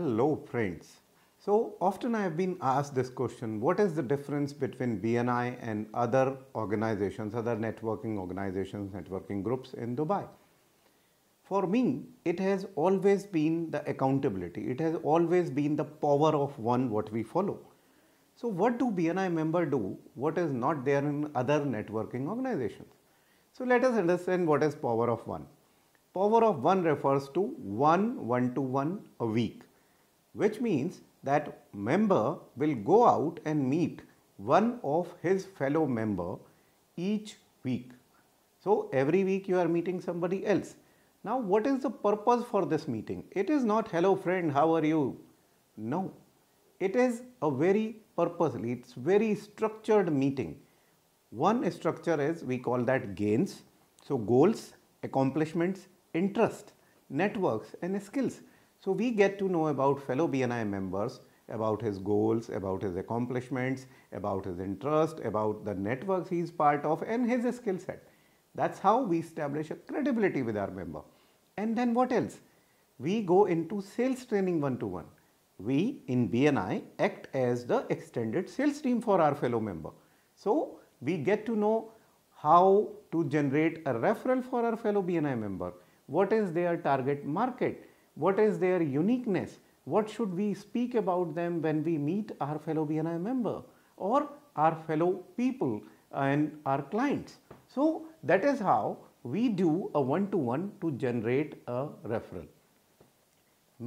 Hello friends. So often I have been asked this question, what is the difference between BNI and other organizations, other networking organizations, networking groups in Dubai? For me, it has always been the accountability. It has always been the power of one what we follow. So what do BNI member do? What is not there in other networking organizations? So let us understand what is power of one. Power of one refers to one one-to-one a week, which means that member will go out and meet one of his fellow member each week. So every week you are meeting somebody else. Now what is the purpose for this meeting? It is not hello friend how are you? No. It is a very purposely, it's very structured meeting. One structure is we call that gains. So goals, accomplishments, interest, networks and skills. So we get to know about fellow BNI members, about his goals, about his accomplishments, about his interest, about the networks he is part of and his skill set. That's how we establish a credibility with our member. And then what else? We go into sales training one-to-one. -one. We in BNI act as the extended sales team for our fellow member. So we get to know how to generate a referral for our fellow BNI member. What is their target market? What is their uniqueness? What should we speak about them when we meet our fellow BNI member or our fellow people and our clients? So that is how we do a one-to-one -one to generate a referral.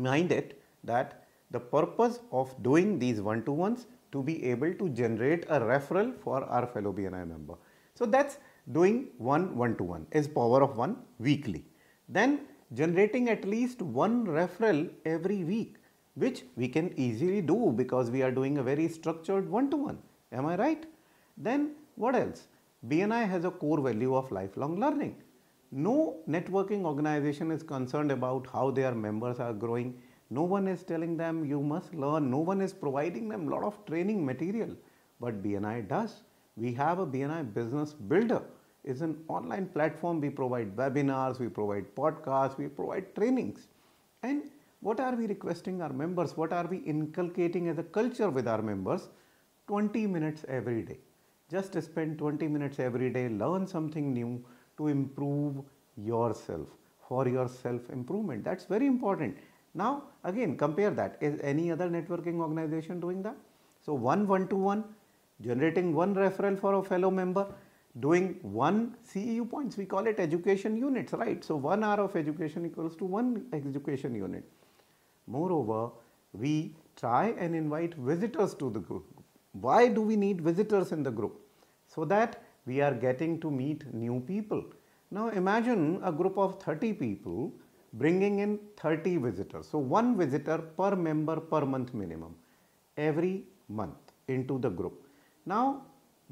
Mind it that the purpose of doing these one-to-ones to be able to generate a referral for our fellow BNI member. So that's doing one one-to-one -one is power of one weekly. Then generating at least one referral every week which we can easily do because we are doing a very structured one-to-one. -one. Am I right? Then what else? BNI has a core value of lifelong learning. No networking organization is concerned about how their members are growing. No one is telling them you must learn. No one is providing them a lot of training material. But BNI does. We have a BNI business builder. It's an online platform. We provide webinars, we provide podcasts, we provide trainings. And what are we requesting our members? What are we inculcating as a culture with our members? 20 minutes every day. Just spend 20 minutes every day, learn something new to improve yourself for your self improvement. That's very important. Now, again, compare that. Is any other networking organization doing that? So, one one to one, generating one referral for a fellow member, doing one CEU points. We call it education units, right? So, one hour of education equals to one education unit. Moreover, we try and invite visitors to the group. Why do we need visitors in the group? so that we are getting to meet new people. Now imagine a group of 30 people bringing in 30 visitors. So one visitor per member per month minimum every month into the group. Now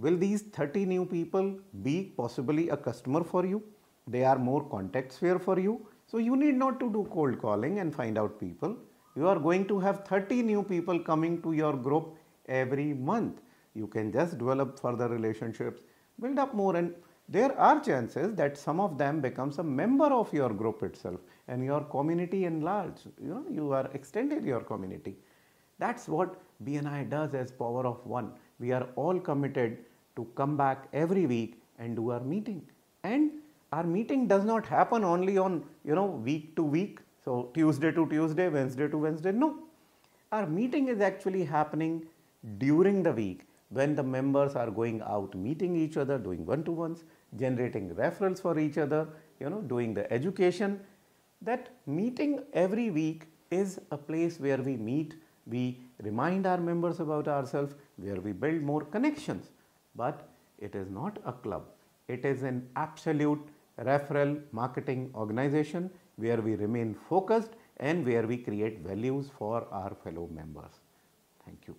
will these 30 new people be possibly a customer for you? They are more contact sphere for you. So you need not to do cold calling and find out people. You are going to have 30 new people coming to your group every month you can just develop further relationships, build up more and there are chances that some of them becomes a member of your group itself and your community in large, you know, you are extended your community. That's what BNI does as power of one. We are all committed to come back every week and do our meeting. And our meeting does not happen only on, you know, week to week. So Tuesday to Tuesday, Wednesday to Wednesday. No. Our meeting is actually happening during the week when the members are going out meeting each other, doing one-to-ones, generating referrals for each other, you know, doing the education, that meeting every week is a place where we meet, we remind our members about ourselves, where we build more connections. But it is not a club. It is an absolute referral marketing organization where we remain focused and where we create values for our fellow members. Thank you.